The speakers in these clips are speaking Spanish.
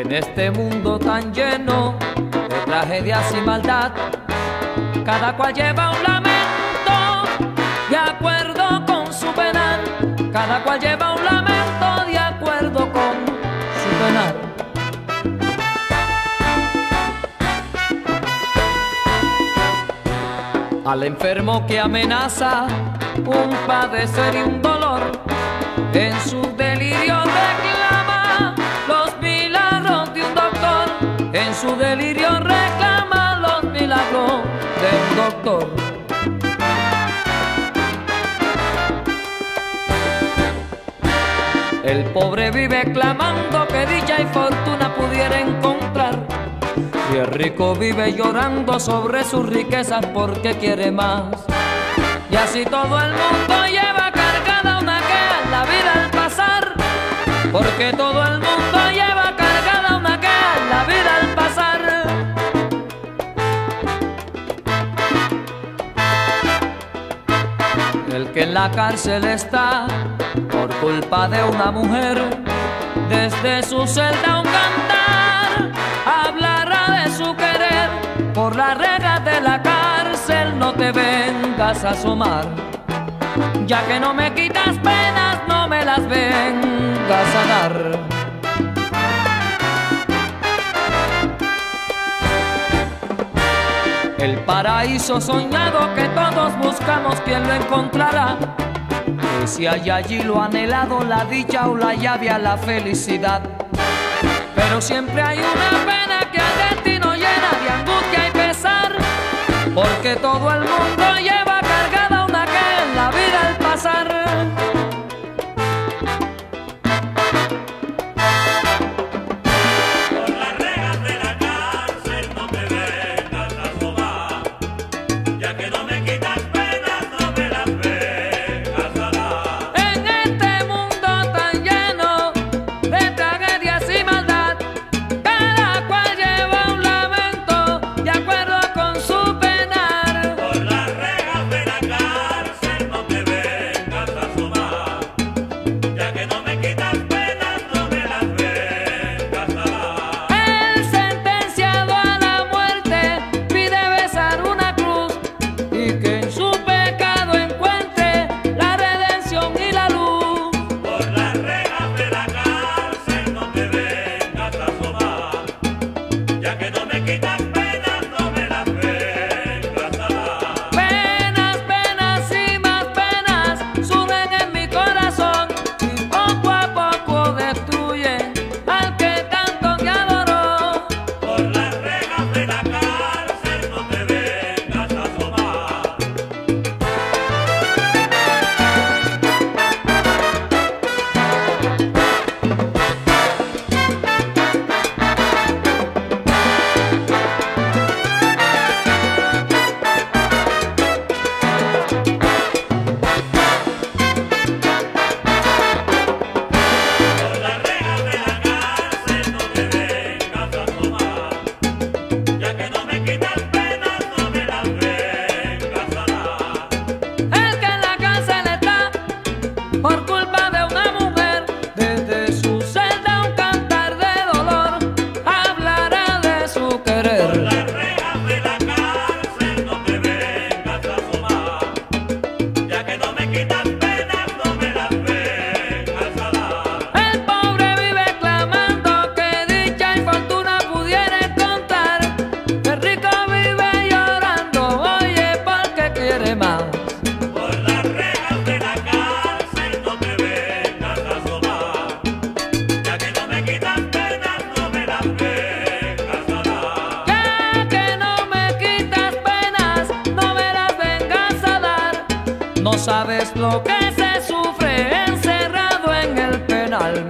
En este mundo tan lleno de tragedias y maldad, cada cual lleva un lamento de acuerdo con su penal. Cada cual lleva un lamento de acuerdo con su penal. Al enfermo que amenaza un padecer y un dolor en su vida. El pobre vive clamando que dicha y fortuna pudiera encontrar. Y el rico vive llorando sobre sus riquezas porque quiere más. Y así todo el mundo lleva cargada una queja en la vida al pasar. Porque todo el mundo la cárcel está por culpa de una mujer. Desde su celda un cantar hablará de su querer. Por las reglas de la cárcel no te vengas a asomar. Ya que no me quitas penas, no me las vengas a dar. El paraíso soñado que todos buscamos, ¿quién lo encontrará? Que si hay allí lo anhelado, la dicha o la llave a la felicidad. Pero siempre hay una pena que al destino llena de angustia y pesar, porque todo el mundo sabes lo que se sufre encerrado en el penal.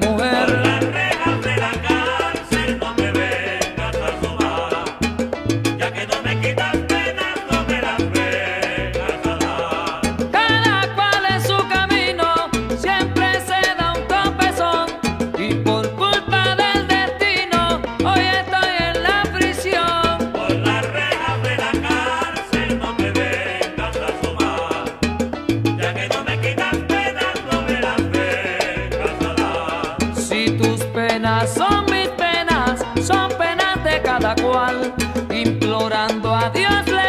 son mis penas, son penas de cada cual, implorando a Dios.